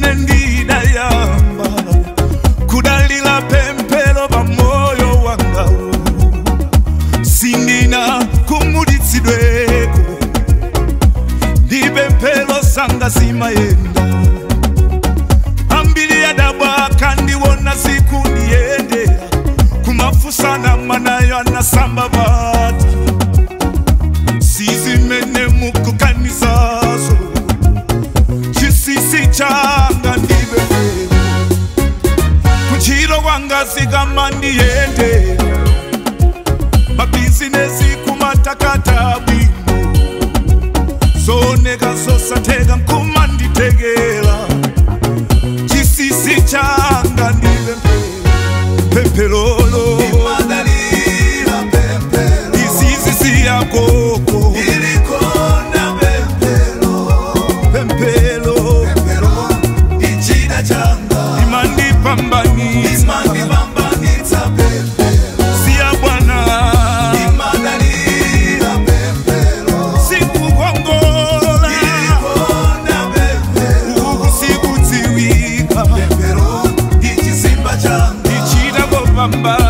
pene ndida yamba kudalila pempelo ba moyo wanga sindina kumuditsidweko ndi pempelo sanga simayenda mandiyende mabhizinesi kumatakata bwingo soneka sosatheka nkuma nditekela chisisi changa ndive mpe pepelo remember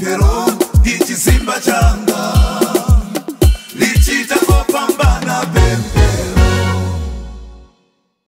mutero ndichisimba changu